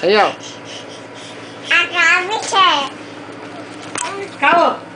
还有，阿 Kakak